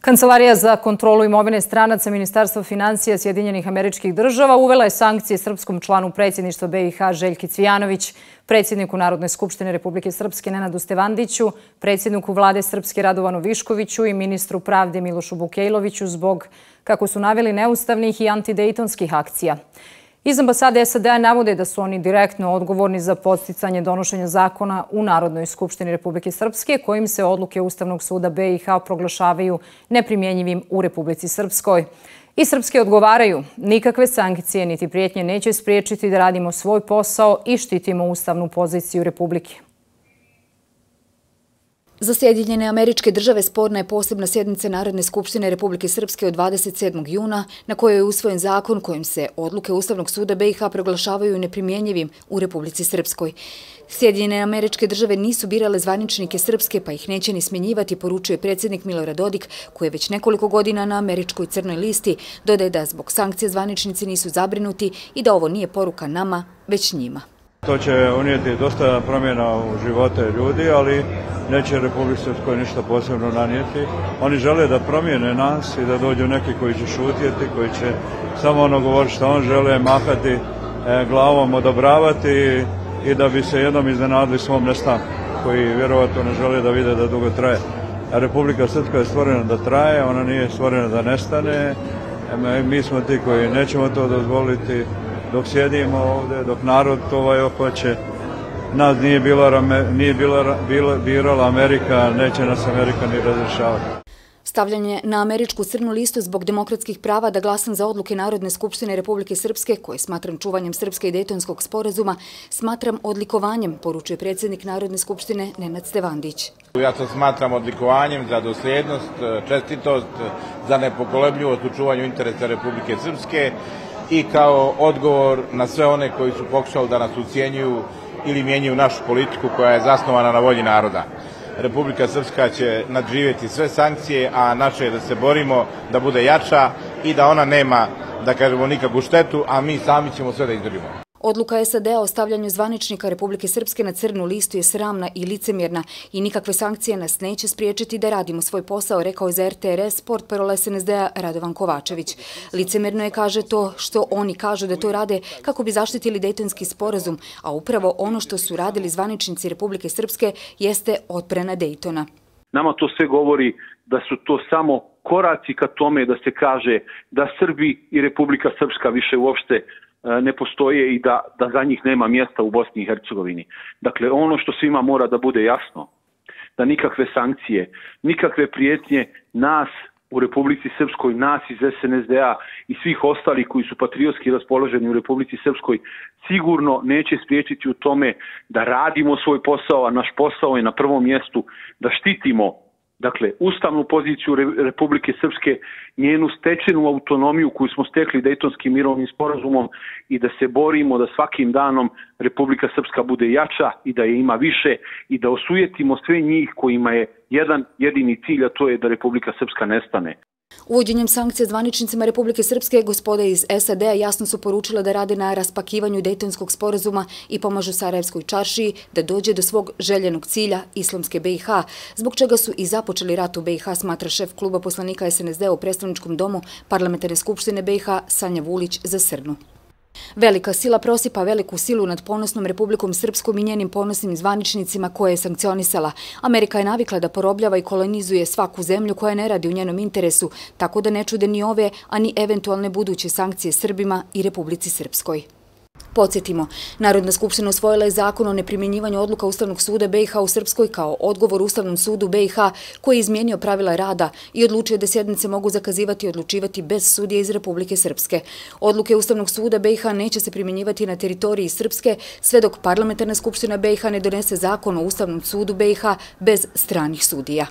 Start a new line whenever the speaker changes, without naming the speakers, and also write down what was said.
Kancelarija za kontrolu imovine stranaca Ministarstva financija Sjedinjenih američkih država uvela je sankcije srpskom članu predsjedništva BiH Željki Cvijanović, predsjedniku Narodne skupštine Republike Srpske Nenadu Stevandiću, predsjedniku vlade Srpske Radovanu Viškoviću i ministru pravde Milošu Bukejloviću zbog, kako su naveli, neustavnih i antidejtonskih akcija. Iz ambasade SAD-a navode da su oni direktno odgovorni za posticanje donošenja zakona u Narodnoj skupštini Republike Srpske, kojim se odluke Ustavnog suda BiH proglašavaju neprimjenjivim u Republici Srpskoj. I Srpske odgovaraju, nikakve sankcije niti prijetnje neće spriječiti da radimo svoj posao i štitimo ustavnu poziciju Republike.
Za Sjedinjene američke države sporna je posebna sjednica Narodne skupštine Republike Srpske od 27. juna, na kojoj je usvojen zakon kojim se odluke Ustavnog suda BiH proglašavaju neprimjenjivim u Republici Srpskoj. Sjedinjene američke države nisu birale zvaničnike Srpske, pa ih neće ni smjenjivati, poručuje predsjednik Milorad Dodik, koji je već nekoliko godina na američkoj crnoj listi, dodaje da zbog sankcije zvaničnici nisu zabrinuti i da ovo nije poruka nama, već njima.
To će unijeti dosta promjena u živote ljudi, ali neće Republike Srpskoj ništa posebno nanijeti. Oni žele da promijene nas i da dođu neki koji će šutjeti, koji će samo ono govoriti što on žele, mahati e, glavom, odobravati i da bi se jednom iznenadili svom nestanku, koji vjerovatno ne žele da vide da dugo traje. A Republika Srpska je stvorena da traje, ona nije stvorena da nestane. E, mi smo ti koji nećemo to dozvoliti dok sjedimo ovdje, dok narod to ovaj hoće. Nas nije bila, nije bila, bila, birala Amerika, neće nas Amerika ni razrešavati.
Stavljanje na američku crnu listu zbog demokratskih prava da glasam za odluke Narodne skupštine Republike Srpske, koje smatram čuvanjem Srpske i Dejtonskog sporazuma, smatram odlikovanjem, poručuje predsjednik Narodne skupštine Nenad Stevandić.
Ja to smatram odlikovanjem za dosljednost, čestitost, za nepokolebljivost u čuvanju interesa Republike Srpske i kao odgovor na sve one koji su pokušali da nas ucijenjuju ili mijenjuju našu politiku koja je zasnovana na volji naroda. Republika Srpska će nadživjeti sve sankcije, a naše je da se borimo da bude jača i da ona nema, da kažemo, nikakvu štetu, a mi sami ćemo sve da izdržimo.
Odluka SAD-a o stavljanju zvaničnika Republike Srpske na crnu listu je sramna i licemjerna i nikakve sankcije nas neće spriječiti da radimo svoj posao, rekao je za RTRS sport parola SNSD-a Radovan Kovačević. Licemjerno je kaže to što oni kažu da to rade kako bi zaštitili dejtonski sporazum, a upravo ono što su radili zvaničnici Republike Srpske jeste odprena Dejtona.
Nama to sve govori da su to samo koraci ka tome da se kaže da Srbi i Republika Srpska više uopšte E, ne postoje i da, da za njih nema mjesta u Bosni i Hercegovini. Dakle, ono što svima mora da bude jasno, da nikakve sankcije, nikakve prijetnje nas u Republici Srpskoj, nas iz SNSD-a i svih ostali koji su patriotski raspoloženi u Republici Srpskoj, sigurno neće spriječiti u tome da radimo svoj posao, a naš posao je na prvom mjestu da štitimo dakle, ustavnu poziciju Republike Srpske, njenu stečenu autonomiju koju smo stekli Dejtonskim mirovnim sporazumom i da se borimo da svakim danom Republika Srpska bude jača i da je ima više i da osujetimo sve njih kojima je jedan jedini cilj, a to je da Republika Srpska nestane.
Uvođenjem sankcija zvaničnicima Republike Srpske, gospode iz SAD-a jasno su poručile da rade na raspakivanju Dejtonskog sporazuma i pomažu Sarajevskoj čaršiji da dođe do svog željenog cilja islamske BiH, zbog čega su i započeli rat u BiH, smatra šef kluba poslanika SNSD u predstavničkom domu Parlamentarne skupštine BiH Sanja Vulić za Srnu. Velika sila prosipa veliku silu nad ponosnom Republikom Srpskom i njenim ponosnim zvaničnicima koje je sankcionisala. Amerika je navikla da porobljava i kolonizuje svaku zemlju koja ne radi u njenom interesu, tako da ne čude ni ove, a ni eventualne buduće sankcije Srbima i Republici Srpskoj. Podsjetimo, Narodna skupština usvojila je zakon o neprimjenjivanju odluka Ustavnog suda BiH u Srpskoj kao odgovor Ustavnom sudu BiH koji je izmijenio pravila rada i odlučio da sjednice mogu zakazivati i odlučivati bez sudija iz Republike Srpske. Odluke Ustavnog suda BiH neće se primjenjivati na teritoriji Srpske sve dok parlamentarna skupština BiH ne donese zakon o Ustavnom sudu BiH bez stranih sudija.